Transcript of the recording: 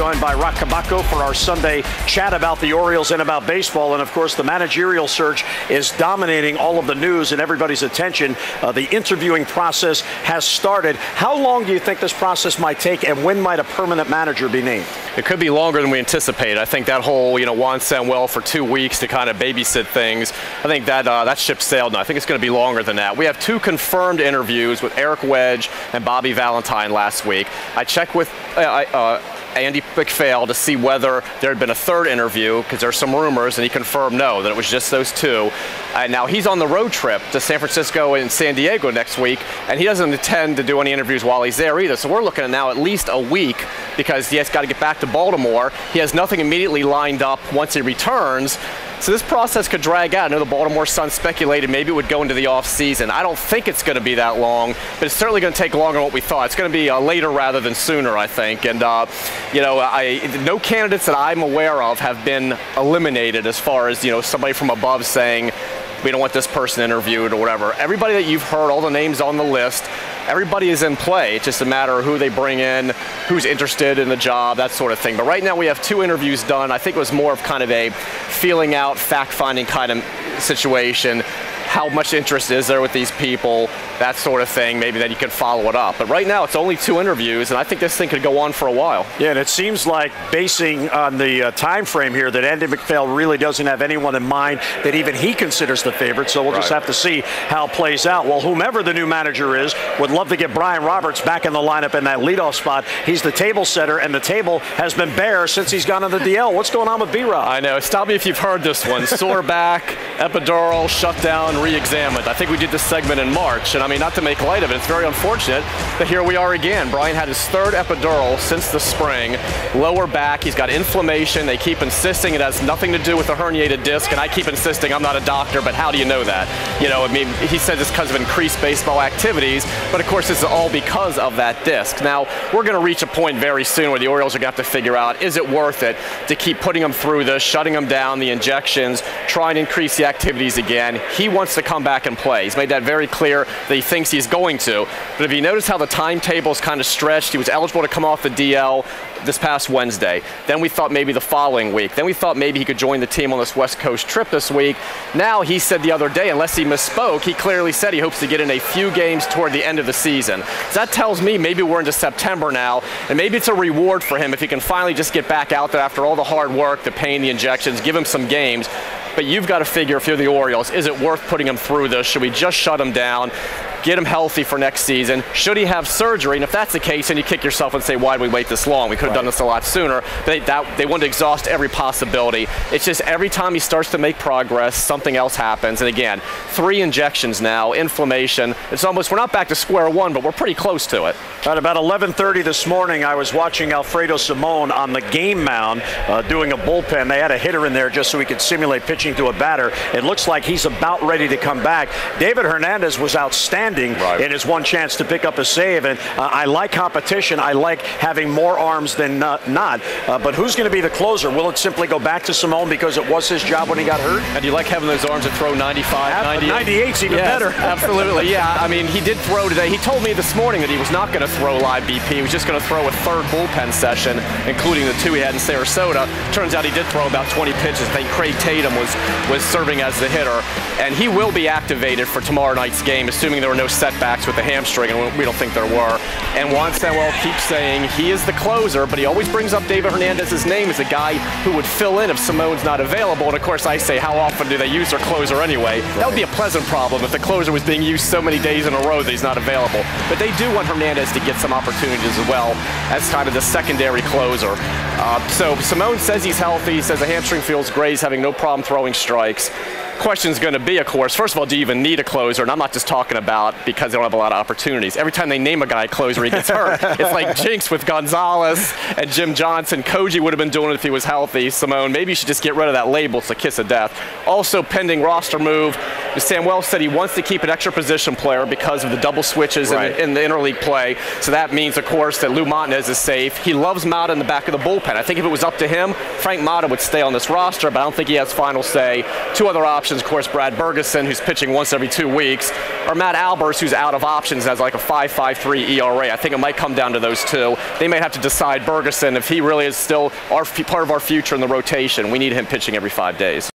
Joined by Roch Kubatko for our Sunday chat about the Orioles and about baseball. And of course, the managerial search is dominating all of the news and everybody's attention. Uh, the interviewing process has started. How long do you think this process might take, and when might a permanent manager be named? It could be longer than we anticipate. I think that whole, you know, Juan Samuel for two weeks to kind of babysit things, I think that uh, that ship sailed now. I think it's going to be longer than that. We have two confirmed interviews with Eric Wedge and Bobby Valentine last week. I checked with uh, uh, Andy MacPhail to see whether there had been a third interview because there's some rumors, and he confirmed no, that it was just those two. And now he's on the road trip to San Francisco and San Diego next week, and he doesn't intend to do any interviews while he's there either. So we're looking at now at least a week because he has got to get back to Baltimore. He has nothing immediately lined up once he returns. So this process could drag out. I know the Baltimore Sun speculated maybe it would go into the off season. I don't think it's going to be that long, but it's certainly going to take longer than what we thought. It's going to be uh, later rather than sooner, I think. And uh, you know, I, no candidates that I'm aware of have been eliminated as far as you know somebody from above saying we don't want this person interviewed or whatever. Everybody that you've heard, all the names on the list, everybody is in play. It's just a matter of who they bring in, who's interested in the job, that sort of thing. But right now we have two interviews done. I think it was more of kind of a feeling out, fact finding kind of situation how much interest is there with these people, that sort of thing. Maybe then you can follow it up. But right now, it's only two interviews, and I think this thing could go on for a while. Yeah, and it seems like basing on the uh, time frame here that Andy MacPhail really doesn't have anyone in mind that even he considers the favorite. So we'll right. just have to see how it plays out. Well, whomever the new manager is, would love to get Brian Roberts back in the lineup in that leadoff spot. He's the table setter, and the table has been bare since he's gone on the DL. What's going on with B-Rob? I know. Stop me if you've heard this one. Sore back, epidural, shut down, re-examined. I think we did this segment in March, and I mean, not to make light of it, it's very unfortunate that here we are again. Brian had his third epidural since the spring, lower back. He's got inflammation. They keep insisting it has nothing to do with a herniated disc, and I keep insisting I'm not a doctor, but how do you know that? You know, I mean, he says it's because of increased baseball activities, but of course, this is all because of that disc. Now, we're going to reach a point very soon where the Orioles are going to have to figure out is it worth it to keep putting him through this, shutting him down, the injections, try and increase the activities again. He wants to come back and play. He's made that very clear that he thinks he's going to. But if you notice how the timetable is kind of stretched, he was eligible to come off the DL this past Wednesday. Then we thought maybe the following week. Then we thought maybe he could join the team on this West Coast trip this week. Now he said the other day, unless he misspoke, he clearly said he hopes to get in a few games toward the end of the season. So that tells me maybe we're into September now, and maybe it's a reward for him if he can finally just get back out there after all the hard work, the pain, the injections, give him some games. But you've got to figure if you're the Orioles, is it worth putting him through this? Should we just shut him down? Get him healthy for next season? Should he have surgery? And if that's the case, then you kick yourself and say, why did we wait this long? We could have right. done this a lot sooner. They, that, they want to exhaust every possibility. It's just every time he starts to make progress, something else happens. And again, three injections now, inflammation. It's almost, we're not back to square one, but we're pretty close to it. At about 11.30 this morning, I was watching Alfredo Simon on the game mound uh, doing a bullpen. They had a hitter in there just so he could simulate pitching to a batter. It looks like he's about ready to come back. David Hernandez was outstanding right. in his one chance to pick up a save. And uh, I like competition. I like having more arms than not. not. Uh, but who's going to be the closer? Will it simply go back to Simon because it was his job when he got hurt? And you like having those arms to throw 95, 98? 98's even yes, better. absolutely, yeah. I mean, he did throw today. He told me this morning that he was not going to throw live BP. He was just going to throw a third bullpen session, including the two he had in Sarasota. Turns out he did throw about 20 pitches. I think Craig Tatum was, was serving as the hitter. And he will be activated for tomorrow night's game, assuming there were no setbacks with the hamstring, and we don't think there were. And Juan Samuel keeps saying he is the closer, but he always brings up David Hernandez's name as a guy who would fill in if Simon's not available. And of course, I say, how often do they use their closer anyway? That would be a pleasant problem if the closer was being used so many days in a row that he's not available. But they do want Hernandez to get some opportunities as well as kind of the secondary closer. Uh, so Simon says he's healthy. Says the hamstring feels great. He's having no problem throwing strikes question is going to be, of course, first of all, do you even need a closer? And I'm not just talking about because they don't have a lot of opportunities. Every time they name a guy a closer, he gets hurt. it's like Jinx with Gonzalez and Jim Johnson. Koji would have been doing it if he was healthy. Simon, maybe you should just get rid of that label. It's a kiss of death. Also, pending roster move, Samuel said he wants to keep an extra position player because of the double switches right. in, the, in, the, interleague play. So that means, of course, that Lou Montanez is safe. He loves Mata in the back of the bullpen. I think if it was up to him, Frank Mata would stay on this roster, but I don't think he has final say. Two other options of course, Brad Bergesen, who's pitching once every two weeks, or Matt Albers, who's out of options, has like a 5.53 ERA. I think it might come down to those two. They may have to decide Bergesen if he really is still our, part of our future in the rotation. We need him pitching every five days.